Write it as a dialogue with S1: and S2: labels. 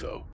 S1: though.